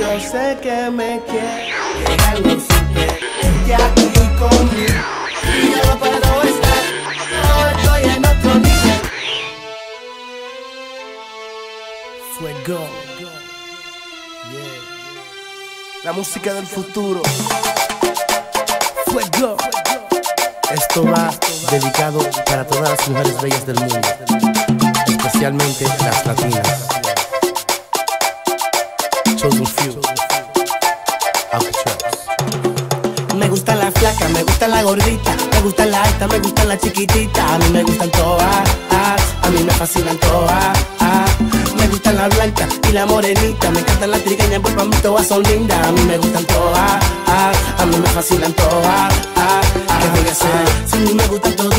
yo sé que me quieres. Llegando siempre, ya aquí conmigo. Y yo no puedo estar, no estoy en otro nivel. Fuego. La música del futuro. Fuego. Esto va dedicado para todas las mujeres bellas del mundo, especialmente las latinas. Me gusta la flaca, me gusta la gordita, me gusta la alta, me gusta la chiquitita, a mí me gustan todas, ah, a mí me fascinan todas, ah, me gustan la blanca y la morenita, me encantan las trigueñas, pues para mí todas son lindas, a mí me gustan todas, ah, a mí me fascinan todas, ah, ¿qué voy a? Si a mí me gustan sé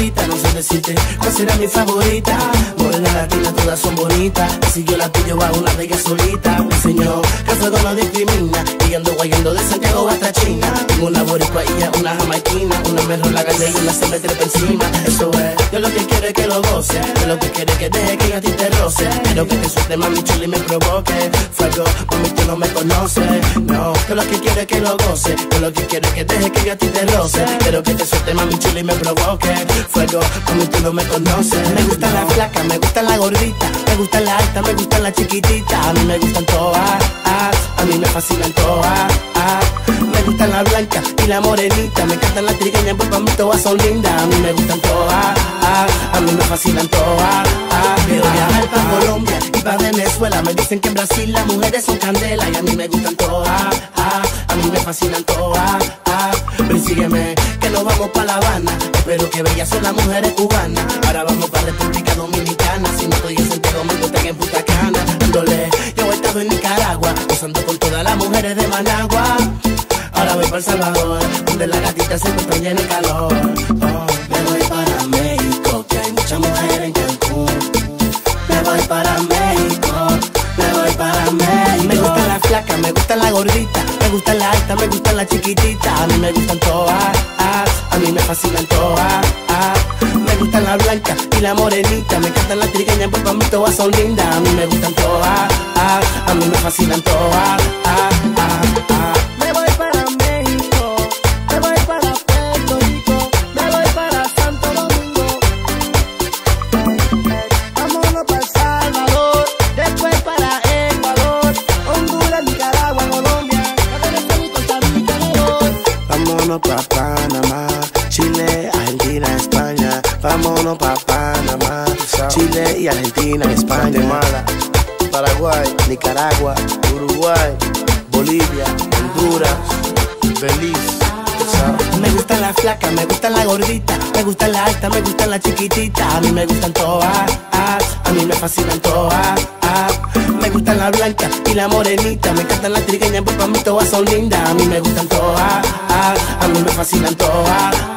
decirte cuál será mi favorita, morena latina todas son bonitas, si yo la pillo a una de ellas solita, que el fuego no discrimina, y ando guayando de Santiago hasta China, una boricua una jamaiquina, una me la gana y una se me eso es, yo lo que quiero es que lo goce, yo lo que quiero es que deje que a ti te roce, quiero que te suelte mami chula y me provoque, fuego, mami tú no me conoces, no, yo lo que quiero es que lo goce, yo lo que quiero es que deje que a ti te roce, quiero que te suelte mami chula y me provoque, fuego, mami tú no me conoces, me gusta la flaca, me gusta la gordita, me gusta la alta, me gusta la chiquitita, a mí me gustan todas, a mí me fascinan todas, la morenita, me encantan las trigueñas, pues para mí todas son lindas, a mí me gustan todas, ah, a mí me fascinan todas, ah, quiero viajar para Colombia y para Venezuela, me dicen que en Brasil las mujeres son candela y a mí me gustan todas, ah, a mí me fascinan todas, ah, ven sígueme, que nos vamos para La Habana, espero que bellas son las mujeres cubanas, ahora vamos para República Dominicana, si no estoy en Santiago me gustan en Punta Cana, dándole, yo he estado en Nicaragua, gozando con todas las mujeres de para El Salvador, donde la gatita se encuentra llena de calor, oh, me voy para México, que hay muchas mujeres en Cancún, me voy para México, me voy para México. Me gusta la flaca, me gusta la gordita, me gusta la alta, me gusta la chiquitita, a mí me gustan todas, a mí me fascinan todas, me gustan la blanca y la morenita, me encantan las trigueñas, pues para mí todas son lindas, a mí me gustan todas, a mí me fascinan todas, Vámonos pa' Panamá, Chile y Argentina, España. Guatemala, Paraguay, Nicaragua, Uruguay, Bolivia, Honduras, Belice. Me gusta la flaca, me gusta la gordita, me gusta la alta, me gusta la chiquitita, a mí me gustan todas, a mí me fascinan todas, me gusta la blanca y la morenita, me encantan las trigueñas, pues para mí todas son lindas, a mí me gustan todas, a mí me fascinan todas.